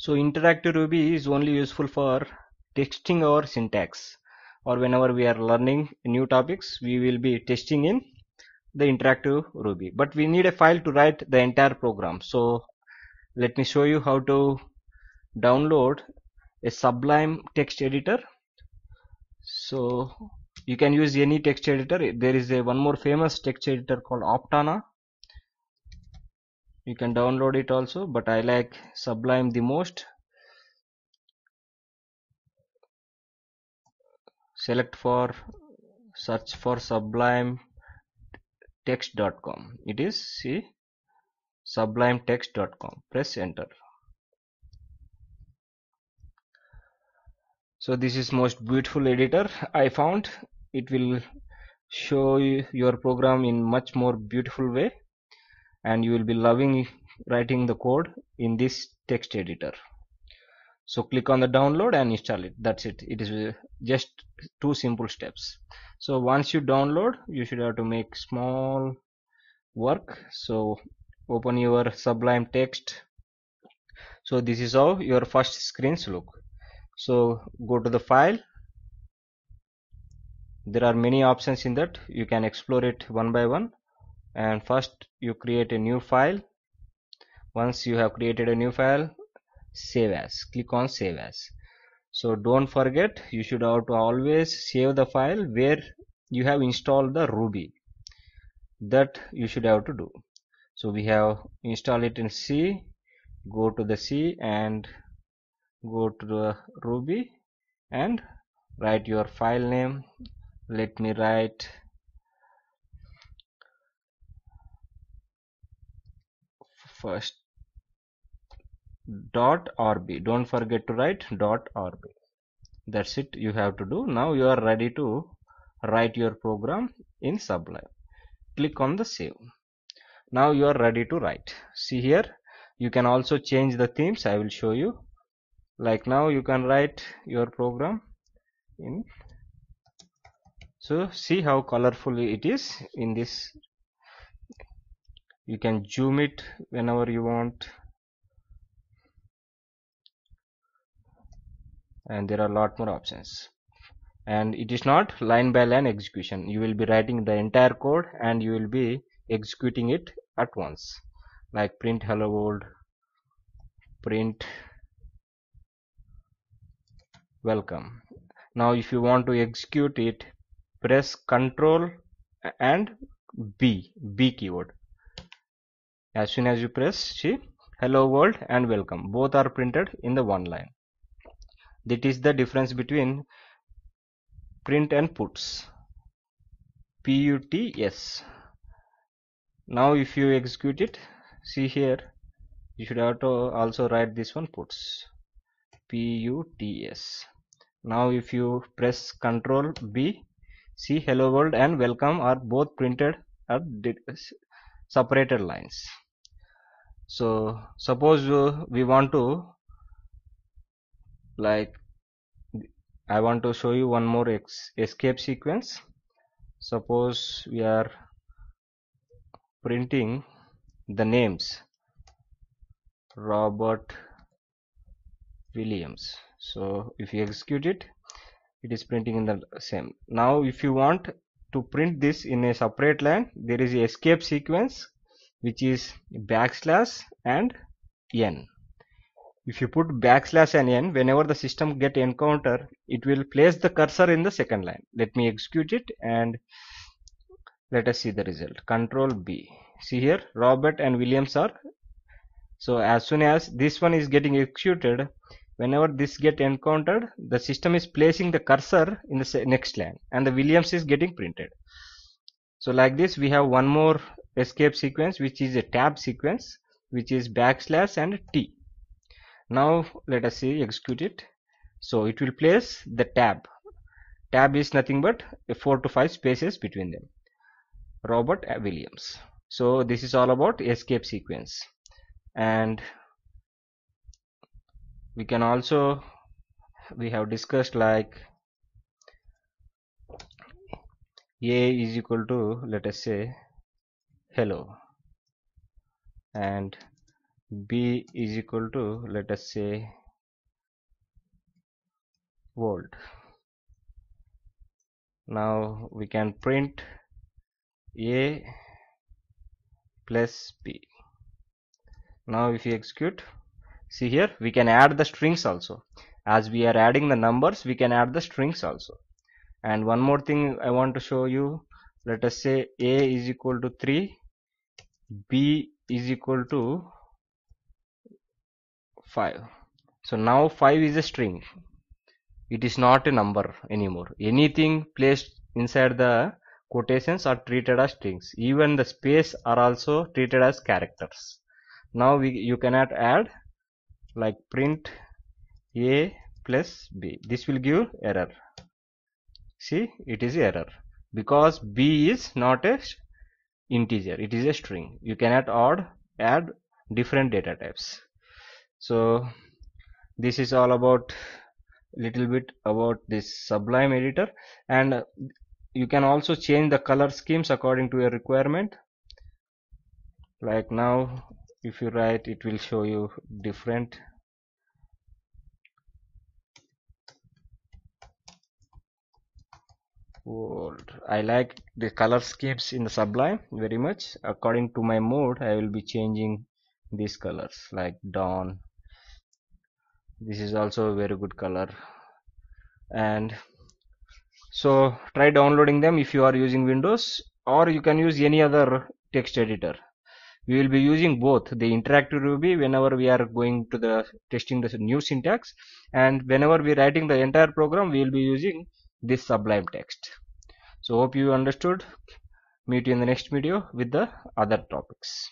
So interactive Ruby is only useful for testing our syntax or whenever we are learning new topics we will be testing in the interactive Ruby. But we need a file to write the entire program. So let me show you how to download a sublime text editor. So you can use any text editor. There is a one more famous text editor called Aptana you can download it also but I like sublime the most. Select for search for sublime text.com it is see sublime text.com press enter. So this is most beautiful editor I found. It will show you your program in much more beautiful way and you will be loving writing the code in this text editor. So click on the download and install it. That's it. It is uh, just two simple steps. So once you download you should have to make small work. So open your sublime text. So this is how your first screens look. So go to the file. There are many options in that. You can explore it one by one and first you create a new file. Once you have created a new file save as. Click on save as. So don't forget you should have to always save the file where you have installed the ruby. That you should have to do. So we have installed it in c. Go to the c and go to the ruby and write your file name. Let me write first. Dot rb don't forget to write dot rb that's it you have to do. Now you are ready to write your program in sublime. Click on the save. Now you are ready to write. See here you can also change the themes. I will show you. Like now you can write your program in. So see how colorful it is in this you can zoom it whenever you want. And there are a lot more options. And it is not line by line execution. You will be writing the entire code and you will be executing it at once. Like print hello world print welcome. Now if you want to execute it press ctrl and b b keyword as soon as you press see hello world and welcome. Both are printed in the one line. That is the difference between print and puts. Puts now if you execute it see here you should have to also write this one puts. Puts now if you press ctrl b see hello world and welcome are both printed at separated lines. So suppose we want to like I want to show you one more escape sequence. Suppose we are printing the names Robert Williams. So if you execute it it is printing in the same. Now if you want to print this in a separate line there is a escape sequence which is backslash and n. If you put backslash and n whenever the system get encounter it will place the cursor in the second line. Let me execute it and let us see the result. Control b. See here robert and williams are. So as soon as this one is getting executed whenever this get encountered the system is placing the cursor in the next line and the williams is getting printed. So like this we have one more escape sequence which is a tab sequence which is backslash and t. Now let us see execute it. So it will place the tab. Tab is nothing but four to five spaces between them. Robert williams. So this is all about escape sequence. And we can also we have discussed like a is equal to let us say hello. And b is equal to let us say world now we can print a plus b. Now if you execute see here we can add the strings also. As we are adding the numbers we can add the strings also. And one more thing I want to show you let us say a is equal to 3 b is equal to 5 so now 5 is a string. It is not a number anymore. Anything placed inside the quotations are treated as strings. Even the space are also treated as characters. Now we you cannot add like print a plus b. This will give error. See it is error. Because b is not a integer. It is a string. You cannot add add different data types. So this is all about little bit about this sublime editor. And you can also change the color schemes according to your requirement. Like now if you write it will show you different. Volt. I like the color schemes in the sublime very much. According to my mode I will be changing these colors like dawn. This is also a very good color. And so try downloading them if you are using windows or you can use any other text editor we will be using both the interactive ruby whenever we are going to the testing the new syntax and whenever we are writing the entire program we will be using this sublime text. So hope you understood. Meet you in the next video with the other topics